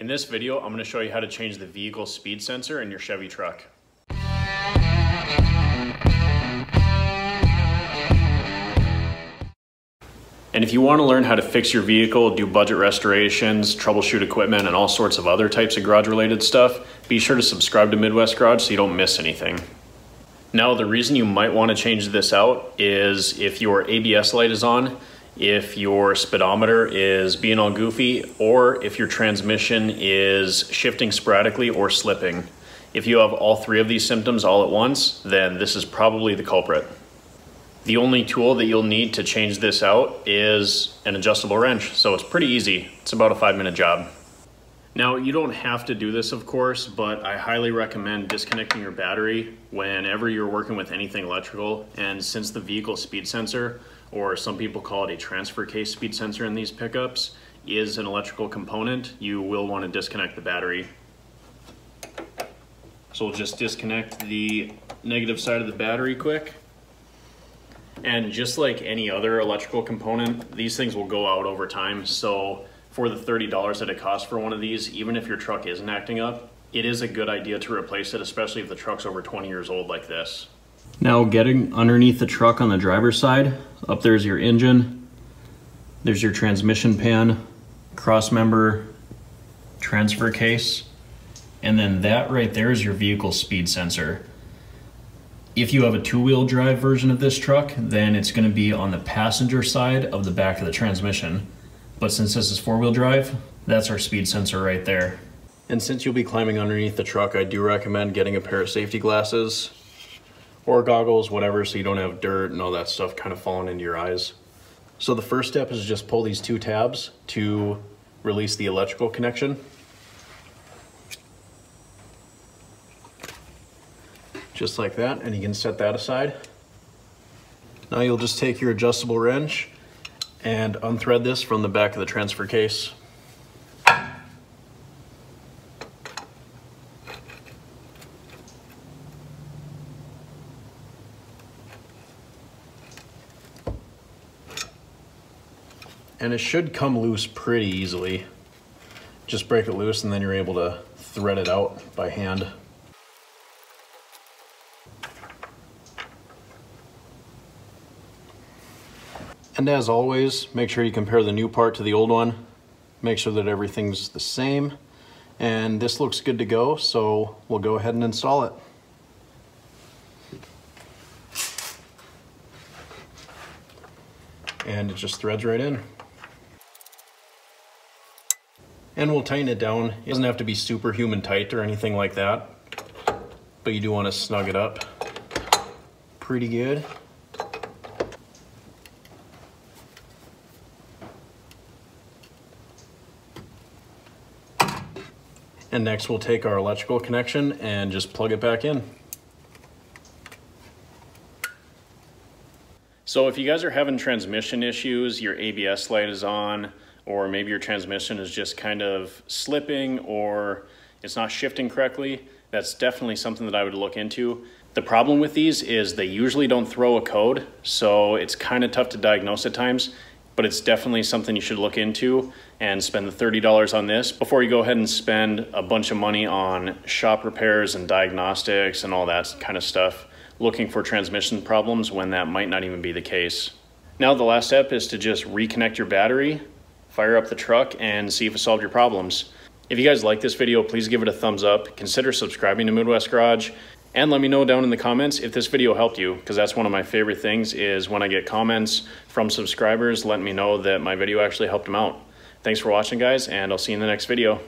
In this video, I'm gonna show you how to change the vehicle speed sensor in your Chevy truck. And if you wanna learn how to fix your vehicle, do budget restorations, troubleshoot equipment, and all sorts of other types of garage related stuff, be sure to subscribe to Midwest Garage so you don't miss anything. Now, the reason you might wanna change this out is if your ABS light is on, if your speedometer is being all goofy, or if your transmission is shifting sporadically or slipping. If you have all three of these symptoms all at once, then this is probably the culprit. The only tool that you'll need to change this out is an adjustable wrench, so it's pretty easy. It's about a five minute job. Now, you don't have to do this, of course, but I highly recommend disconnecting your battery whenever you're working with anything electrical. And since the vehicle speed sensor, or some people call it a transfer case speed sensor in these pickups, is an electrical component, you will want to disconnect the battery. So we'll just disconnect the negative side of the battery quick. And just like any other electrical component, these things will go out over time. So for the $30 that it costs for one of these, even if your truck isn't acting up, it is a good idea to replace it, especially if the truck's over 20 years old like this. Now getting underneath the truck on the driver's side, up there's your engine, there's your transmission pan, cross member, transfer case, and then that right there is your vehicle speed sensor. If you have a two-wheel drive version of this truck, then it's gonna be on the passenger side of the back of the transmission. But since this is four-wheel drive, that's our speed sensor right there. And since you'll be climbing underneath the truck, I do recommend getting a pair of safety glasses or goggles, whatever, so you don't have dirt and all that stuff kind of falling into your eyes. So the first step is just pull these two tabs to release the electrical connection. Just like that, and you can set that aside. Now you'll just take your adjustable wrench and unthread this from the back of the transfer case. And it should come loose pretty easily. Just break it loose and then you're able to thread it out by hand. And as always, make sure you compare the new part to the old one. Make sure that everything's the same. And this looks good to go, so we'll go ahead and install it. And it just threads right in. And we'll tighten it down. It doesn't have to be superhuman tight or anything like that, but you do want to snug it up pretty good. And next we'll take our electrical connection and just plug it back in. So if you guys are having transmission issues, your ABS light is on, or maybe your transmission is just kind of slipping or it's not shifting correctly, that's definitely something that I would look into. The problem with these is they usually don't throw a code, so it's kind of tough to diagnose at times but it's definitely something you should look into and spend the $30 on this before you go ahead and spend a bunch of money on shop repairs and diagnostics and all that kind of stuff, looking for transmission problems when that might not even be the case. Now the last step is to just reconnect your battery, fire up the truck, and see if it solved your problems. If you guys like this video, please give it a thumbs up. Consider subscribing to Midwest Garage and let me know down in the comments if this video helped you, because that's one of my favorite things is when I get comments from subscribers letting me know that my video actually helped them out. Thanks for watching, guys, and I'll see you in the next video.